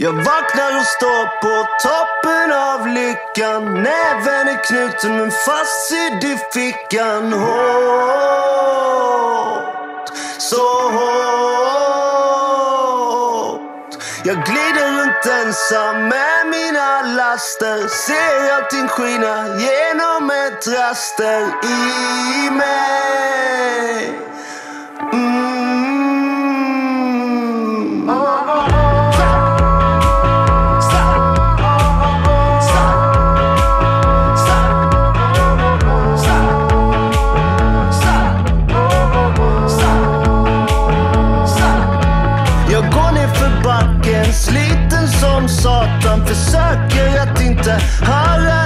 Jag vaknar och står på toppen av lyckan. Näven är knuten men fastsydd i fickan Hårt, så hårt. Jag glider runt ensam med mina laster. Ser allting skina genom ett raster i mig. Mm. Som Försöker att inte höra